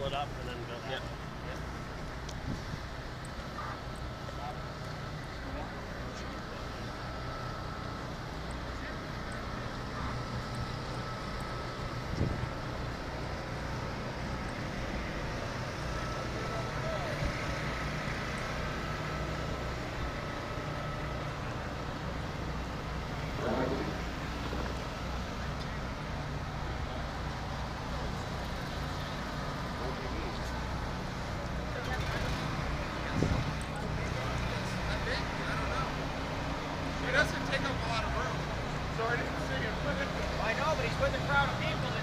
pull it up and then go yeah. April.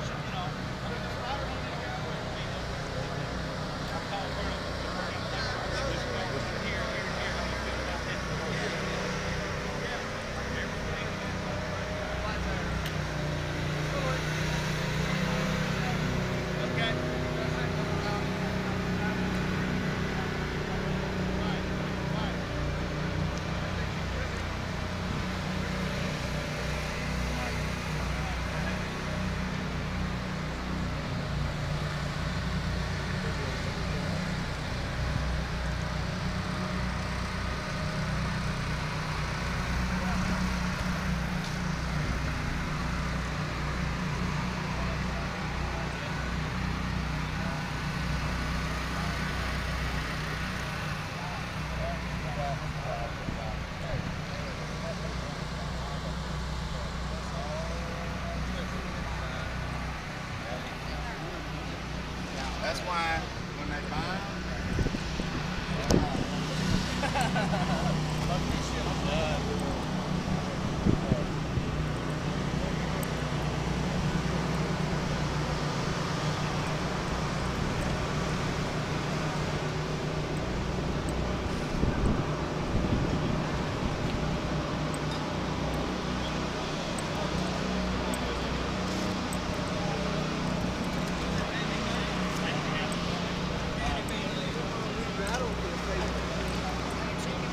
that's why when they buy